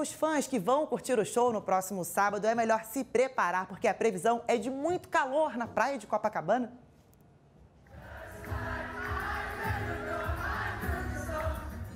Para os fãs que vão curtir o show no próximo sábado, é melhor se preparar, porque a previsão é de muito calor na praia de Copacabana.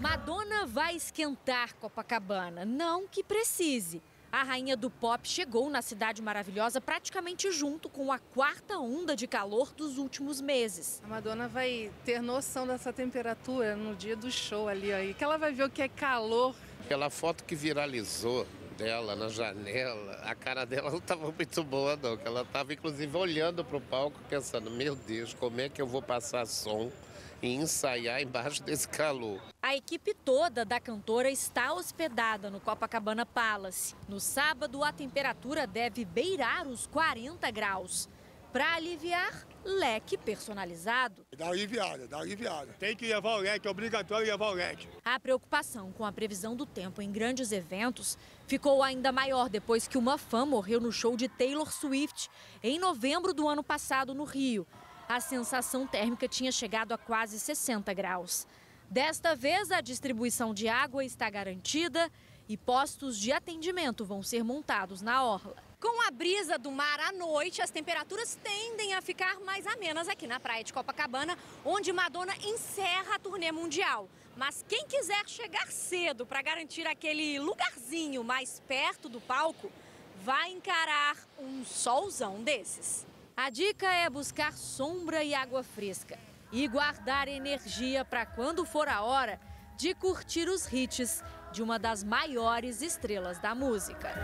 Madonna vai esquentar Copacabana. Não que precise. A rainha do pop chegou na cidade maravilhosa praticamente junto com a quarta onda de calor dos últimos meses. A Madonna vai ter noção dessa temperatura no dia do show ali, aí, que ela vai ver o que é calor. Aquela foto que viralizou dela na janela, a cara dela não estava muito boa não, ela estava inclusive olhando para o palco pensando, meu Deus, como é que eu vou passar som e ensaiar embaixo desse calor. A equipe toda da cantora está hospedada no Copacabana Palace. No sábado, a temperatura deve beirar os 40 graus. Para aliviar, leque personalizado. Dá aliviada, dá aliviada. Tem que levar o leque, é obrigatório levar o leque. A preocupação com a previsão do tempo em grandes eventos ficou ainda maior depois que uma fã morreu no show de Taylor Swift em novembro do ano passado no Rio a sensação térmica tinha chegado a quase 60 graus. Desta vez, a distribuição de água está garantida e postos de atendimento vão ser montados na orla. Com a brisa do mar à noite, as temperaturas tendem a ficar mais amenas aqui na praia de Copacabana, onde Madonna encerra a turnê mundial. Mas quem quiser chegar cedo para garantir aquele lugarzinho mais perto do palco, vai encarar um solzão desses. A dica é buscar sombra e água fresca e guardar energia para quando for a hora de curtir os hits de uma das maiores estrelas da música.